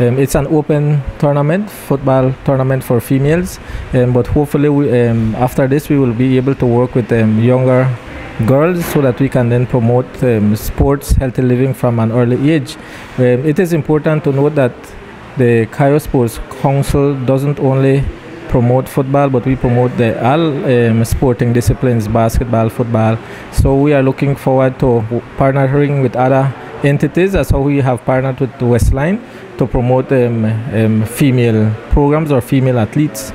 Um, it's an open tournament, football tournament for females, um, but hopefully we, um, after this we will be able to work with um, younger girls so that we can then promote um, sports, healthy living from an early age. It is important to note that the Cayo Sports Council doesn't only promote football, but we promote the all um, sporting disciplines, basketball, football. So we are looking forward to partnering with other entities. That's how we have partnered with Westline to promote um, um, female programs or female athletes.